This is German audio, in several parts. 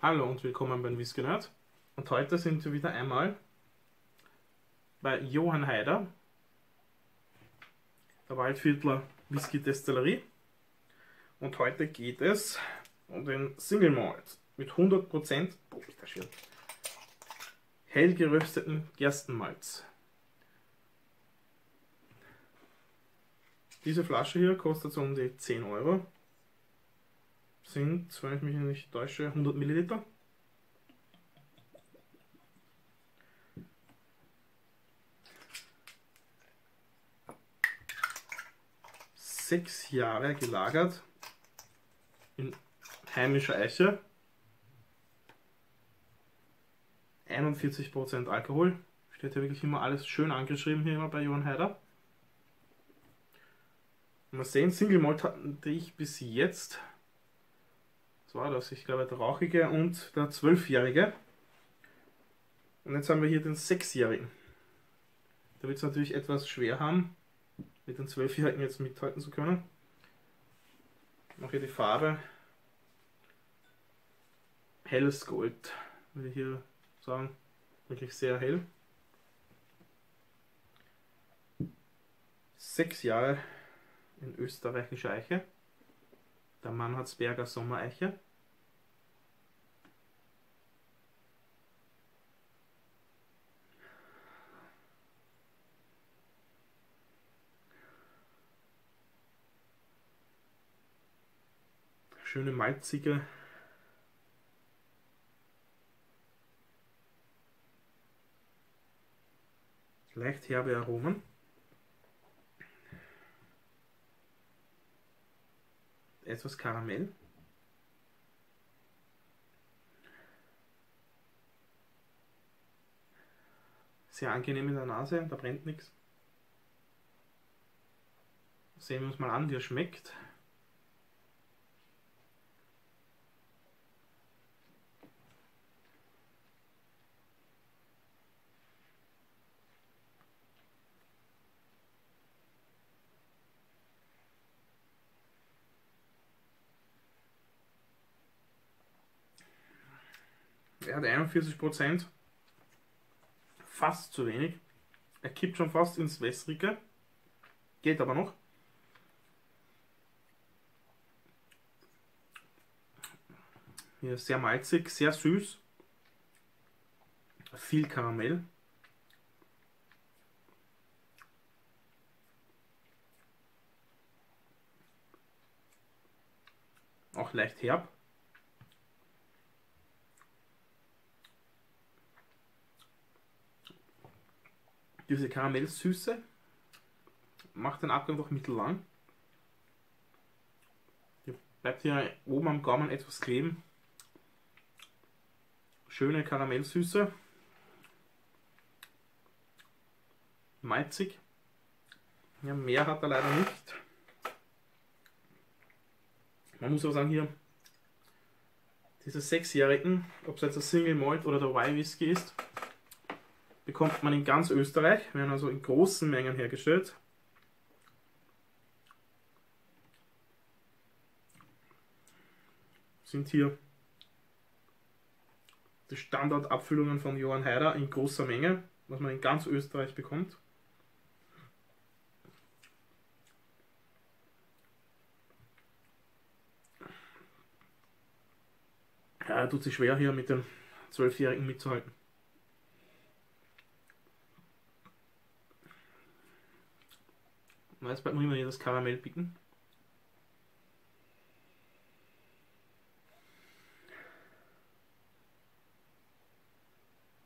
Hallo und willkommen beim Whisky Nerd. Und heute sind wir wieder einmal bei Johann Haider, der Waldviertler Whisky Destillerie. Und heute geht es um den Single Malt mit 100% oh, ist das schön, hell gerösteten Gerstenmalz. Diese Flasche hier kostet so um die 10 Euro sind, wenn ich mich nicht täusche, 100 Milliliter. Sechs Jahre gelagert in heimischer Eiche. 41% Alkohol. Steht ja wirklich immer alles schön angeschrieben hier immer bei Johann Heider. Mal sehen, Single Malt hatte ich bis jetzt das war das, ich glaube der Rauchige und der Zwölfjährige. Und jetzt haben wir hier den Sechsjährigen. Da wird es natürlich etwas schwer haben, mit den Zwölfjährigen jetzt mithalten zu können. Ich mache hier die Farbe. Helles Gold, würde ich hier sagen. Wirklich sehr hell. Sechs Jahre in österreichischer Eiche der Mannhardsberger Sommereiche. Schöne malzige leicht herbe Aromen. Etwas Karamell. Sehr angenehm in der Nase, da brennt nichts. Sehen wir uns mal an, wie er schmeckt. Er hat 41 Prozent. Fast zu wenig. Er kippt schon fast ins Wässrige. Geht aber noch. Hier sehr malzig, sehr süß. Viel Karamell. Auch leicht herb. Diese Karamellsüße macht den Abgang doch mittellang. Bleibt hier oben am Gaumen etwas kleben. Schöne Karamellsüße. Malzig. Ja, mehr hat er leider nicht. Man muss aber sagen, hier diese Sechsjährigen, ob es jetzt der Single Malt oder der Y Whisky ist, bekommt man in ganz Österreich, werden also in großen Mengen hergestellt. Sind hier die Standardabfüllungen von Johann Heider in großer Menge, was man in ganz Österreich bekommt. Ja, er tut sich schwer hier mit den Zwölfjährigen mitzuhalten. Jetzt bleibt noch immer hier das Karamell picken.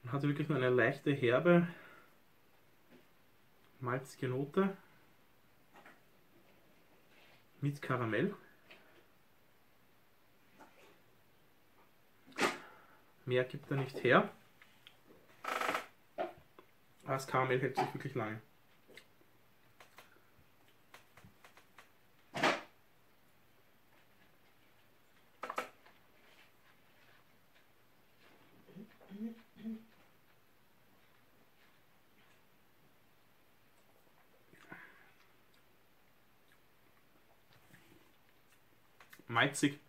Man hat wirklich nur eine leichte herbe, malzige Note mit Karamell. Mehr gibt er nicht her. Das Karamell hält sich wirklich lange. malzig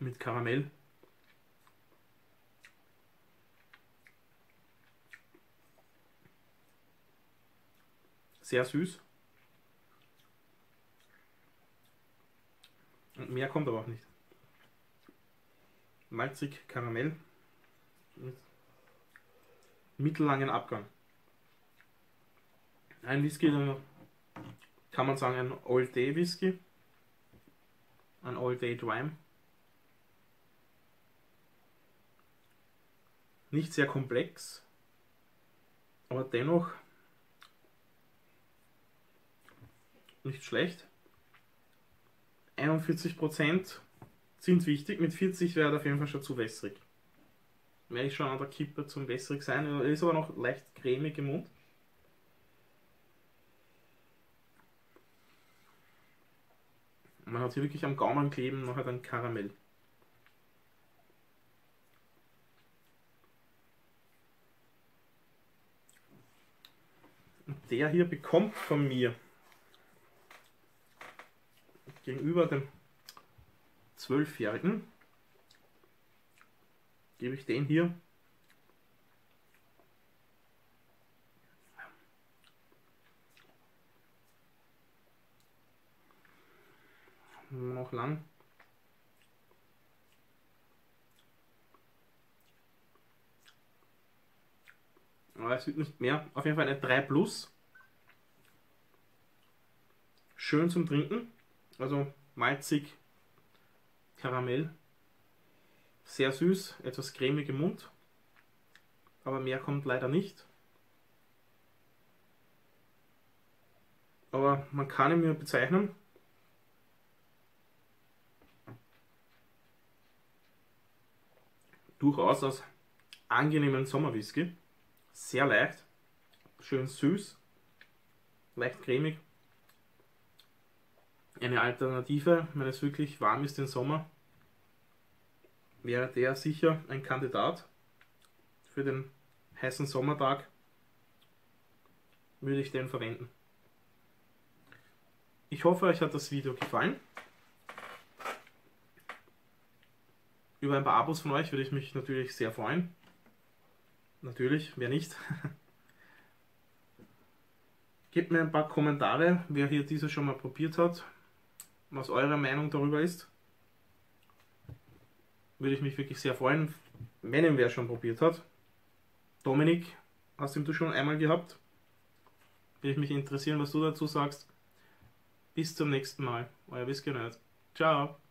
mit Karamell. Sehr süß. Und mehr kommt aber auch nicht. Malzig, Karamell mit mittellangen Abgang. Ein Whisky, kann man sagen, ein Old Day Whisky. Ein All-Day Dry. Nicht sehr komplex, aber dennoch nicht schlecht. 41% sind wichtig, mit 40 wäre er auf jeden Fall schon zu wässrig. Wäre ich schon an der Kippe zum wässrig sein, ist aber noch leicht cremig im Mund. Man hat hier wirklich am Gaumen kleben noch halt ein Karamell. Und der hier bekommt von mir gegenüber dem Zwölfjährigen gebe ich den hier noch lang. Aber es wird nicht mehr. Auf jeden Fall eine 3 Plus. Schön zum Trinken. Also malzig, Karamell. Sehr süß, etwas cremig im Mund. Aber mehr kommt leider nicht. Aber man kann ihn mir bezeichnen. Durchaus als angenehmen Sommerwhisky. Sehr leicht, schön süß, leicht cremig eine Alternative, wenn es wirklich warm ist im Sommer, wäre der sicher ein Kandidat für den heißen Sommertag. Würde ich den verwenden. Ich hoffe, euch hat das Video gefallen. Über ein paar Abos von euch würde ich mich natürlich sehr freuen. Natürlich, wer nicht. Gebt mir ein paar Kommentare, wer hier diese schon mal probiert hat was eure Meinung darüber ist. Würde ich mich wirklich sehr freuen, wenn ihn wer schon probiert hat. Dominik, hast du schon einmal gehabt? Würde ich mich interessieren, was du dazu sagst. Bis zum nächsten Mal. Euer Whisky Ciao.